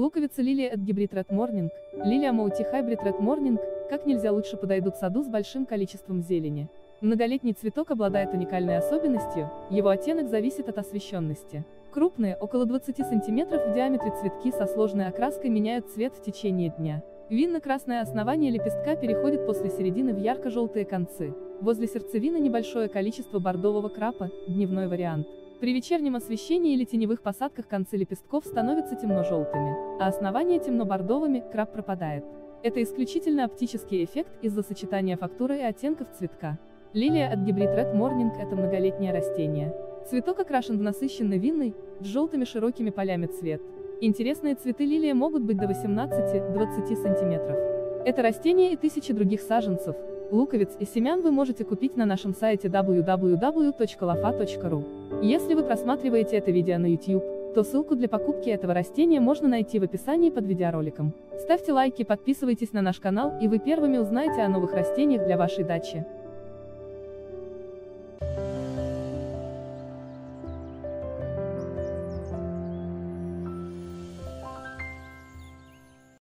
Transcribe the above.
Луковица лилия от гибрид Red Morning, лилия Моути Hybrid Red Morning, как нельзя лучше подойдут саду с большим количеством зелени. Многолетний цветок обладает уникальной особенностью, его оттенок зависит от освещенности. Крупные, около 20 см в диаметре цветки со сложной окраской меняют цвет в течение дня. Винно-красное основание лепестка переходит после середины в ярко-желтые концы. Возле сердцевины небольшое количество бордового крапа, дневной вариант. При вечернем освещении или теневых посадках концы лепестков становятся темно-желтыми, а основания темно-бордовыми, краб пропадает. Это исключительно оптический эффект из-за сочетания фактуры и оттенков цветка. Лилия от гибрид Red Morning – это многолетнее растение. Цветок окрашен в насыщенный винный, с желтыми широкими полями цвет. Интересные цветы лилии могут быть до 18-20 сантиметров. Это растение и тысячи других саженцев, луковиц и семян вы можете купить на нашем сайте www.lofa.ru. Если вы просматриваете это видео на YouTube, то ссылку для покупки этого растения можно найти в описании под видеороликом. Ставьте лайки, подписывайтесь на наш канал, и вы первыми узнаете о новых растениях для вашей дачи.